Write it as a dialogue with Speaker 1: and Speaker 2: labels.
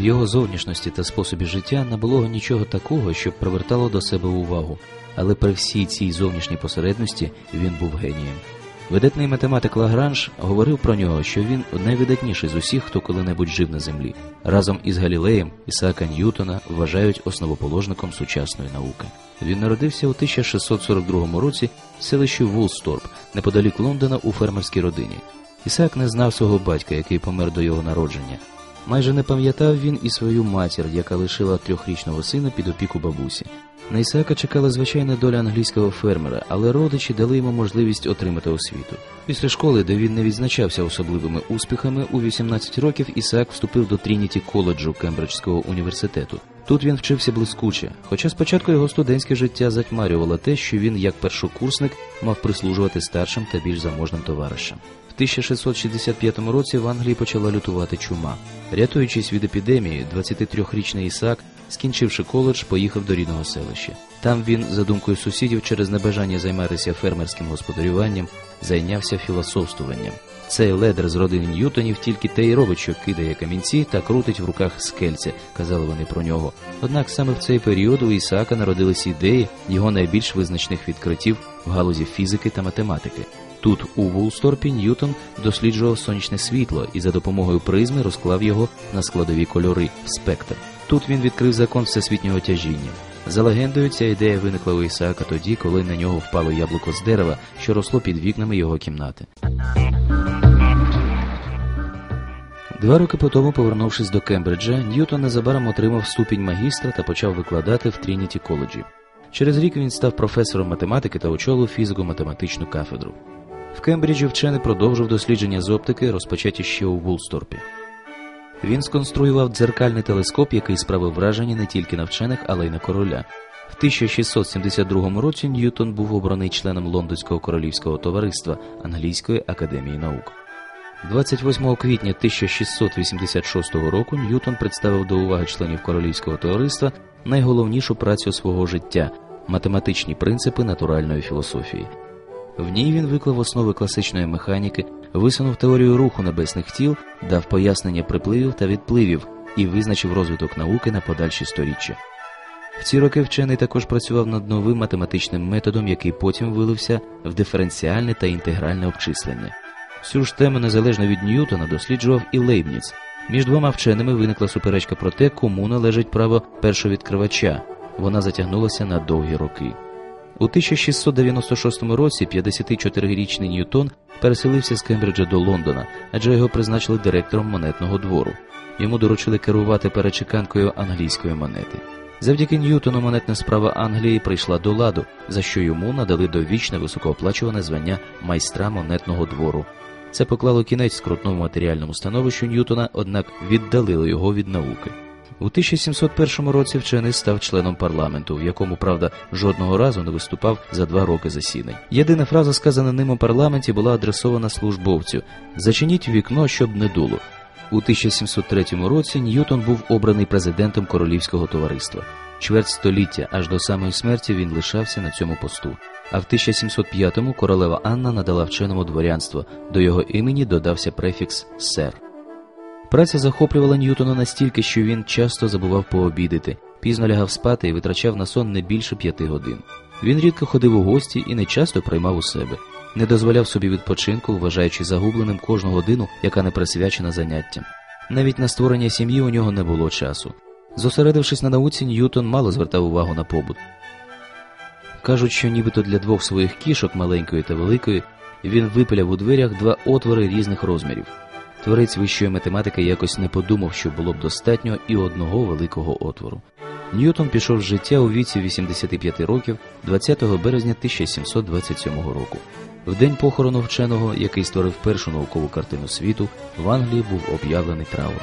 Speaker 1: його зовнішності та способі життя не було нічого такого, що привертало до себе увагу, але при всій цій зовнішній посередності він був генієм. Видатний математик Лагранж говорив про нього, що він найвидатніший з усіх, хто коли-небудь жив на землі. Разом із Галілеєм Ісаака Ньютона вважають основоположником сучасної науки. Він народився у 1642 році в селищі Вулсторп, неподалік Лондона у фермерській родині. Ісаак не знав свого батька, який помер до його народження. Майже не пам'ятав він і свою матір, яка лишила трьохрічного сина під опіку бабусі. На Ісаака чекала звичайна доля англійського фермера, але родичі дали йому можливість отримати освіту. Після школи, де він не відзначався особливими успіхами, у 18 років Ісаак вступив до Трініті коледжу Кембриджського університету. Тут він вчився блискуче, хоча спочатку його студентське життя затьмарювало те, що він, як першокурсник, мав прислужувати старшим та більш заможним товаришам. В 1665 році в Англії почала лютувати чума. Рятуючись від епідемії, 23-річний Ісаак, скінчивши коледж, поїхав до рідного селища. Там він, за думкою сусідів, через небажання займатися фермерським господарюванням, зайнявся філософствуванням. Цей ледер з родини Ньютонів тільки те й робить, що кидає камінці та крутить в руках скельця, казали вони про нього. Однак саме в цей період у Ісаака народились ідеї його найбільш визначних відкриттів в галузі фізики та математики. Тут, у Вулсторпі, Ньютон досліджував сонячне світло і за допомогою призми розклав його на складові кольори в спектр. Тут він відкрив закон всесвітнього тяжіння. За легендою, ця ідея виникла у Ісаака тоді, коли на нього впало яблуко з дерева, що росло під вікнами його кімнати. Два роки по тому, повернувшись до Кембриджа, Ньютон незабаром отримав ступінь магістра та почав викладати в Трініті коледжі. Через рік він став професором математики та очолив фізико-математичну кафедру. В Кембриджі вчений продовжив дослідження з оптики, розпочаті ще у Вулсторпі. Він сконструював дзеркальний телескоп, який справив враження не тільки на вчених, але й на короля. В 1672 році Ньютон був обраний членом Лондонського королівського товариства Англійської академії наук. 28 квітня 1686 року Ньютон представив до уваги членів королівського товариства найголовнішу працю свого життя математичні принципи натуральної філософії. В ній він виклав основи класичної механіки, висунув теорію руху небесних тіл, дав пояснення припливів та відпливів і визначив розвиток науки на подальші сторіччя. В ці роки вчений також працював над новим математичним методом, який потім вилився в диференціальне та інтегральне обчислення. Цю ж тему незалежно від Ньютона досліджував і Лейбніц. Між двома вченими виникла суперечка про те, кому належить право першовідкривача. Вона затягнулася на довгі роки. У 1696 році 54-річний Ньютон переселився з Кембриджа до Лондона, адже його призначили директором монетного двору. Йому доручили керувати перечеканкою англійської монети. Завдяки Ньютону монетна справа Англії прийшла до ладу, за що йому надали довічне високооплачуване звання майстра монетного двору. Це поклало кінець скрутному матеріальному становищу Ньютона, однак віддалило його від науки. У 1701 році вчений став членом парламенту, в якому, правда, жодного разу не виступав за два роки засідань. Єдина фраза, сказана ним у парламенті, була адресована службовцю: Зачиніть вікно, щоб не дуло. У 1703 році Ньютон був обраний президентом королівського товариства. Чверть століття аж до самої смерті він лишався на цьому посту. А в 1705-му королева Анна надала вченому дворянство. До його імені додався префікс сер. Праця захоплювала Ньютона настільки, що він часто забував пообідати, пізно лягав спати і витрачав на сон не більше п'яти годин. Він рідко ходив у гості і не часто приймав у себе, не дозволяв собі відпочинку, вважаючи загубленим кожну годину, яка не присвячена заняттям. Навіть на створення сім'ї у нього не було часу. Зосередившись на науці, Ньютон мало звертав увагу на побут. Кажуть, що нібито для двох своїх кішок, маленької та великої, він випиляв у дверях два отвори різних розмірів. Творець вищої математики якось не подумав, що було б достатньо і одного великого отвору. Ньютон пішов з життя у віці 85 років 20 березня 1727 року. В день похорону вченого, який створив першу наукову картину світу, в Англії був об'явлений траур.